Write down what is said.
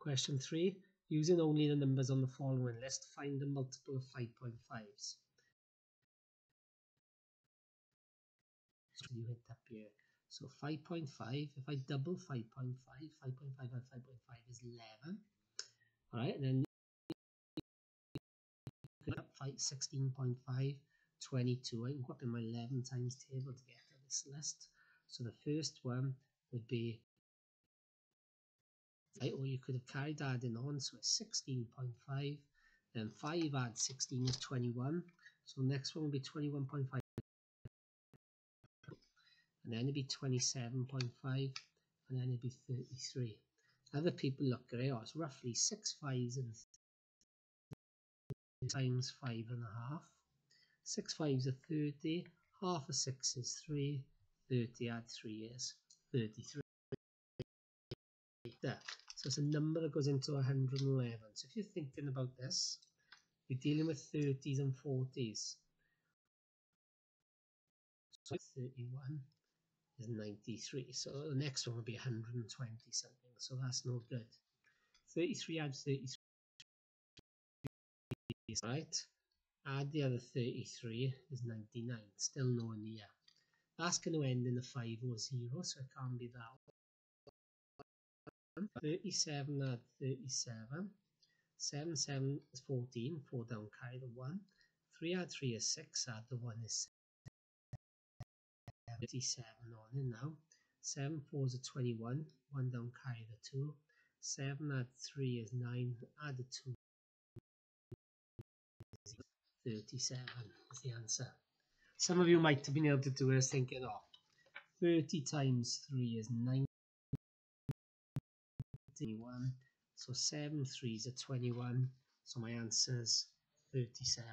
Question 3. Using only the numbers on the following list, find the multiple of 5.5s. So you hit up here. So 5.5, if I double 5.5, 5.5 and 5.5 is 11. All right, then up 16.5, 22. I can go up in my 11 times table to get to this list. So the first one would be, or you could have carried adding on, so it's 16.5, then 5 add 16 is 21. So next one will be 21.5 and then it'd be 27.5 and then it'd be 33 other people look at it oh, it's roughly six fives and times five and a half. Six fives are 30 half of six is 3 30 add 3 is 33 there so it's a number that goes into 111 so if you're thinking about this you're dealing with 30s and 40s so 31 is 93. So the next one will be 120 something. So that's no good. 33 adds 33. Right. Add the other 33 is 99. Still no in the. That's going to end in a 5 or 0, so it can't be that. 37 add 37. 7, 7 is 14. 4 down, carry the 1. 3 add 3 is 6. Add the 1 is 57 on it now. 7 4 is a 21, 1 down carry the 2. 7 add 3 is 9, add the 2 37 is the answer. Some of you might have been able to do it thinking, oh, 30 times 3 is 91. So 7 3 is a 21. So my answer is 37.